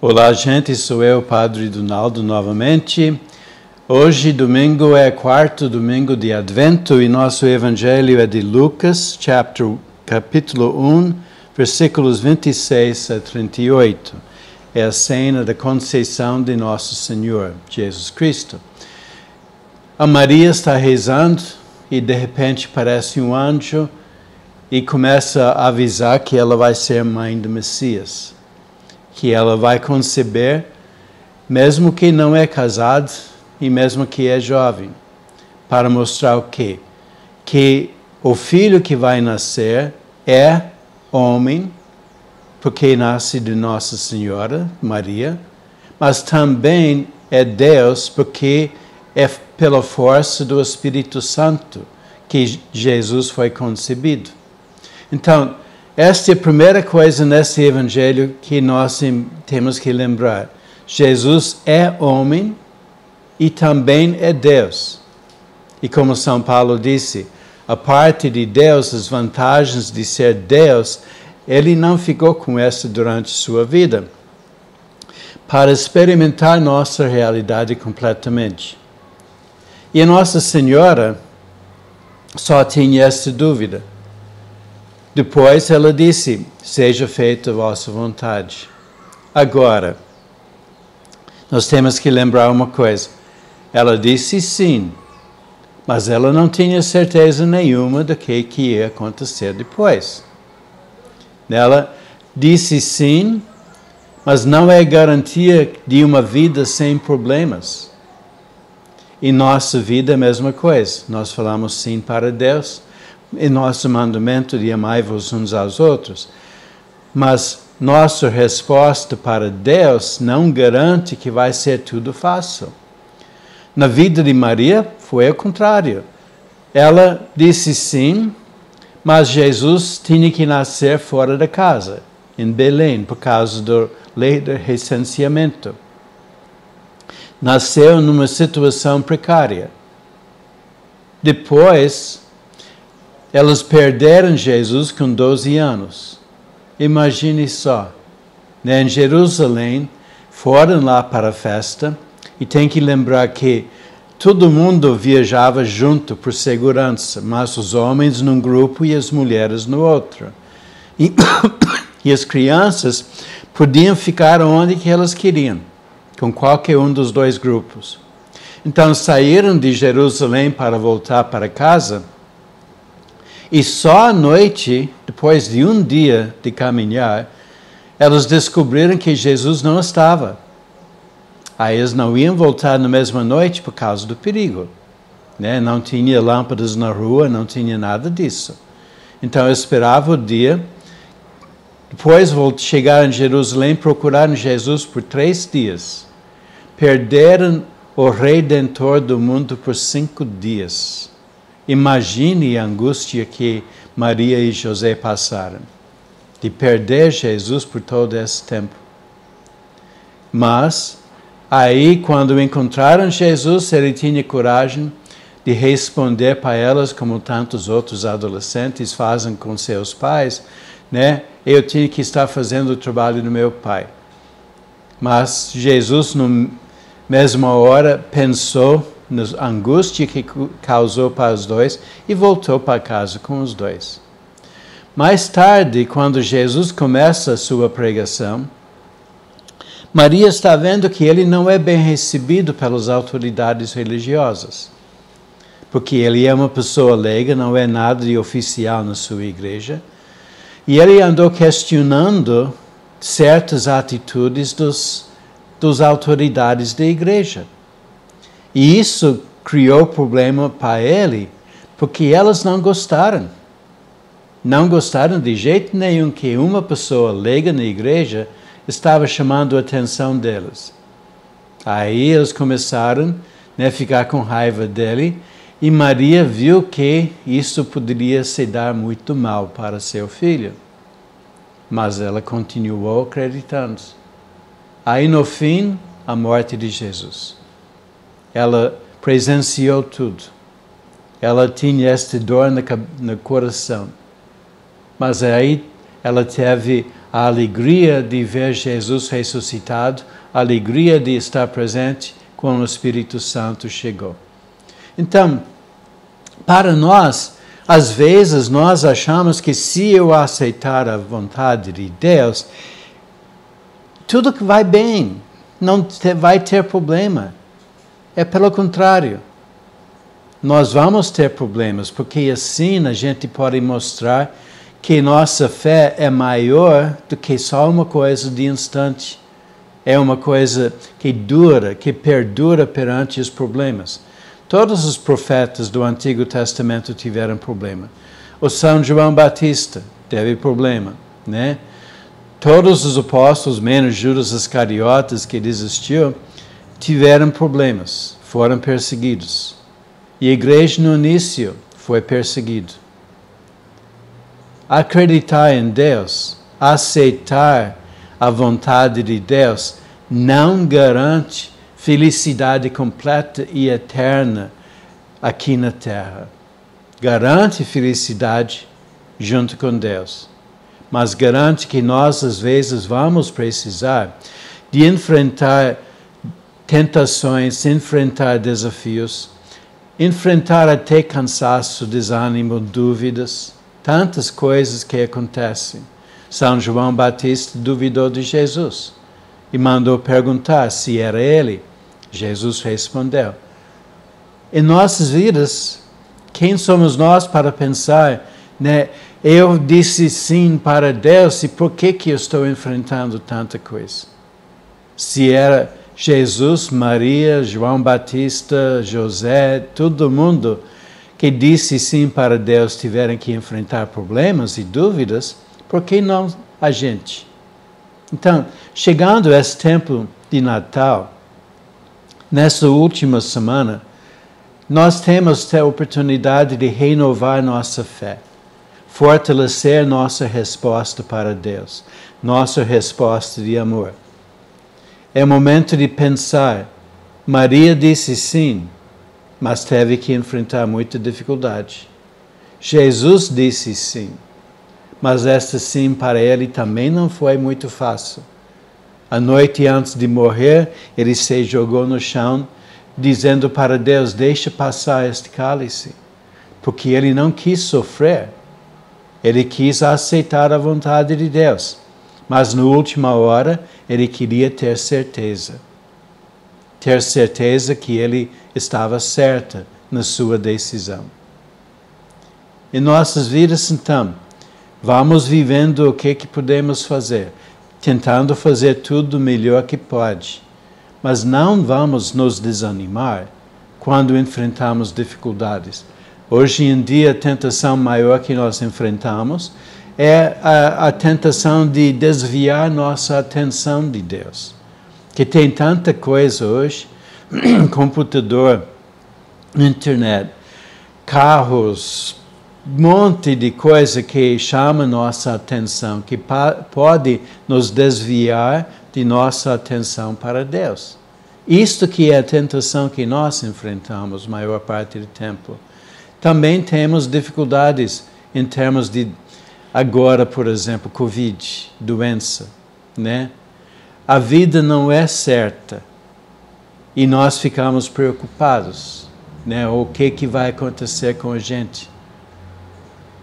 Olá, gente, sou eu, Padre Donaldo, novamente. Hoje, domingo, é quarto domingo de Advento e nosso evangelho é de Lucas, chapter, capítulo 1, versículos 26 a 38. É a cena da conceição de nosso Senhor, Jesus Cristo. A Maria está rezando e de repente parece um anjo e começa a avisar que ela vai ser mãe do Messias que ela vai conceber, mesmo que não é casado e mesmo que é jovem, para mostrar o quê? Que o filho que vai nascer é homem, porque nasce de Nossa Senhora Maria, mas também é Deus, porque é pela força do Espírito Santo que Jesus foi concebido. Então, esta é a primeira coisa nesse evangelho que nós temos que lembrar. Jesus é homem e também é Deus. E como São Paulo disse, a parte de Deus, as vantagens de ser Deus, ele não ficou com essa durante sua vida. Para experimentar nossa realidade completamente. E Nossa Senhora só tinha essa dúvida. Depois ela disse: Seja feita a vossa vontade. Agora, nós temos que lembrar uma coisa. Ela disse sim, mas ela não tinha certeza nenhuma do que, que ia acontecer depois. Ela disse sim, mas não é garantia de uma vida sem problemas. E nossa vida é a mesma coisa. Nós falamos sim para Deus, em nosso mandamento de amai-vos uns aos outros, mas nossa resposta para Deus não garante que vai ser tudo fácil. Na vida de Maria foi o contrário. Ela disse sim, mas Jesus tinha que nascer fora da casa, em Belém, por causa da lei do recenseamento. Nasceu numa situação precária. Depois, elas perderam Jesus com 12 anos. Imagine só. Né? Em Jerusalém, foram lá para a festa e tem que lembrar que todo mundo viajava junto por segurança, mas os homens num grupo e as mulheres no outro. E, e as crianças podiam ficar onde que elas queriam, com qualquer um dos dois grupos. Então saíram de Jerusalém para voltar para casa e só à noite, depois de um dia de caminhar, elas descobriram que Jesus não estava. Aí eles não iam voltar na mesma noite por causa do perigo. Né? Não tinha lâmpadas na rua, não tinha nada disso. Então eu esperava o dia. Depois chegaram em Jerusalém, procuraram Jesus por três dias. Perderam o Redentor do mundo por cinco dias. Imagine a angústia que Maria e José passaram de perder Jesus por todo esse tempo. Mas, aí, quando encontraram Jesus, ele tinha coragem de responder para elas, como tantos outros adolescentes fazem com seus pais, né? Eu tinha que estar fazendo o trabalho do meu pai. Mas Jesus, na mesma hora, pensou na angústia que causou para os dois e voltou para casa com os dois. Mais tarde, quando Jesus começa a sua pregação, Maria está vendo que ele não é bem recebido pelas autoridades religiosas, porque ele é uma pessoa leiga, não é nada de oficial na sua igreja, e ele andou questionando certas atitudes dos, dos autoridades da igreja. E isso criou problema para ele, porque elas não gostaram. Não gostaram de jeito nenhum que uma pessoa leiga na igreja estava chamando a atenção deles. Aí eles começaram né, a ficar com raiva dele e Maria viu que isso poderia se dar muito mal para seu filho. Mas ela continuou acreditando. Aí no fim, a morte de Jesus ela presenciou tudo. Ela tinha esta dor no, coração. Mas aí ela teve a alegria de ver Jesus ressuscitado, a alegria de estar presente quando o Espírito Santo chegou. Então, para nós, às vezes nós achamos que se eu aceitar a vontade de Deus, tudo que vai bem, não vai ter problema. É pelo contrário. Nós vamos ter problemas, porque assim a gente pode mostrar que nossa fé é maior do que só uma coisa de instante. É uma coisa que dura, que perdura perante os problemas. Todos os profetas do Antigo Testamento tiveram problema. O São João Batista teve problema, né? Todos os apóstolos, menos Judas Iscariotas, que desistiu, tiveram problemas, foram perseguidos. E a igreja no início foi perseguida. Acreditar em Deus, aceitar a vontade de Deus, não garante felicidade completa e eterna aqui na terra. Garante felicidade junto com Deus mas garante que nós às vezes vamos precisar de enfrentar tentações, enfrentar desafios, enfrentar até cansaço, desânimo, dúvidas, tantas coisas que acontecem. São João Batista duvidou de Jesus e mandou perguntar se era ele. Jesus respondeu. Em nossas vidas, quem somos nós para pensar, né? Eu disse sim para Deus e por que, que eu estou enfrentando tanta coisa? Se era Jesus, Maria, João Batista, José, todo mundo que disse sim para Deus tiveram que enfrentar problemas e dúvidas, por que não a gente? Então, chegando esse tempo de Natal, nessa última semana, nós temos a oportunidade de renovar nossa fé fortalecer nossa resposta para Deus, nossa resposta de amor. É momento de pensar. Maria disse sim, mas teve que enfrentar muita dificuldade. Jesus disse sim, mas esta sim para ele também não foi muito fácil. A noite antes de morrer, ele se jogou no chão, dizendo para Deus: Deixa passar este cálice, porque ele não quis sofrer ele quis aceitar a vontade de Deus, mas na última hora ele queria ter certeza. Ter certeza que ele estava certa na sua decisão. Em nossas vidas, então, vamos vivendo o que, que podemos fazer, tentando fazer tudo o melhor que pode, mas não vamos nos desanimar quando enfrentamos dificuldades Hoje em dia, a tentação maior que nós enfrentamos é a, a tentação de desviar nossa atenção de Deus. Que tem tanta coisa hoje computador, internet, carros, monte de coisa que chama nossa atenção, que pode nos desviar de nossa atenção para Deus. Isto que é a tentação que nós enfrentamos maior parte do tempo. Também temos dificuldades em termos de agora, por exemplo, Covid, doença, né? A vida não é certa e nós ficamos preocupados, né? O que que vai acontecer com a gente?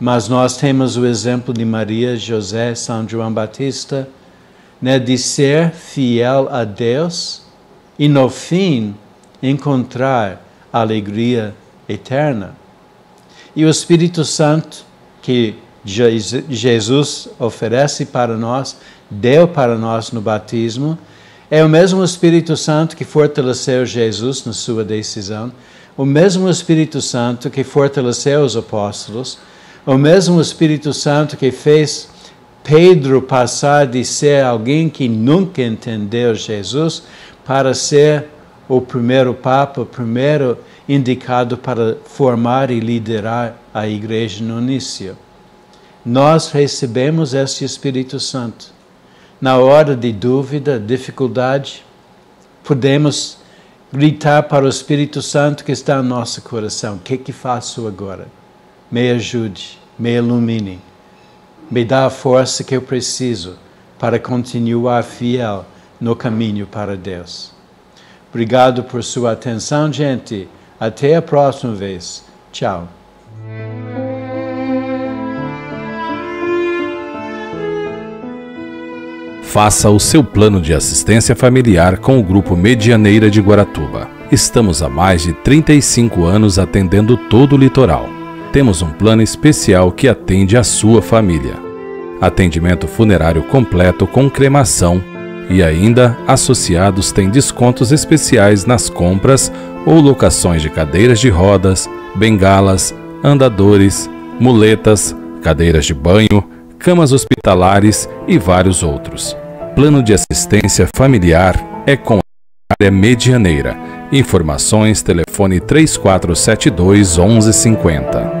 Mas nós temos o exemplo de Maria, José, São João Batista, né, de ser fiel a Deus e no fim encontrar a alegria eterna. E o Espírito Santo, que Jesus oferece para nós, deu para nós no batismo, é o mesmo Espírito Santo que fortaleceu Jesus na sua decisão, o mesmo Espírito Santo que fortaleceu os apóstolos, o mesmo Espírito Santo que fez Pedro passar de ser alguém que nunca entendeu Jesus para ser o primeiro Papa, o primeiro indicado para formar e liderar a igreja no início. Nós recebemos esse Espírito Santo. Na hora de dúvida, dificuldade, podemos gritar para o Espírito Santo que está no nosso coração: O que, que faço agora? Me ajude, me ilumine, me dá a força que eu preciso para continuar fiel no caminho para Deus. Obrigado por sua atenção, gente. Até a próxima vez. Tchau. Faça o seu plano de assistência familiar com o Grupo Medianeira de Guaratuba. Estamos há mais de 35 anos atendendo todo o litoral. Temos um plano especial que atende a sua família. Atendimento funerário completo com cremação e ainda associados têm descontos especiais nas compras ou locações de cadeiras de rodas, bengalas, andadores, muletas, cadeiras de banho, camas hospitalares e vários outros. Plano de assistência familiar é com a área medianeira. Informações telefone 3472 1150.